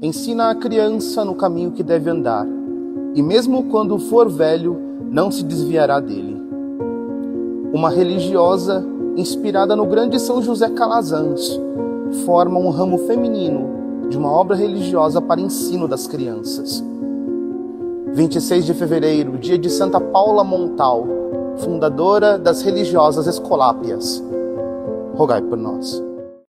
ensina a criança no caminho que deve andar, e mesmo quando for velho, não se desviará dele. Uma religiosa inspirada no grande São José Calazans forma um ramo feminino de uma obra religiosa para ensino das crianças. 26 de fevereiro, dia de Santa Paula Montal, fundadora das religiosas Escolápias. Rogai por nós.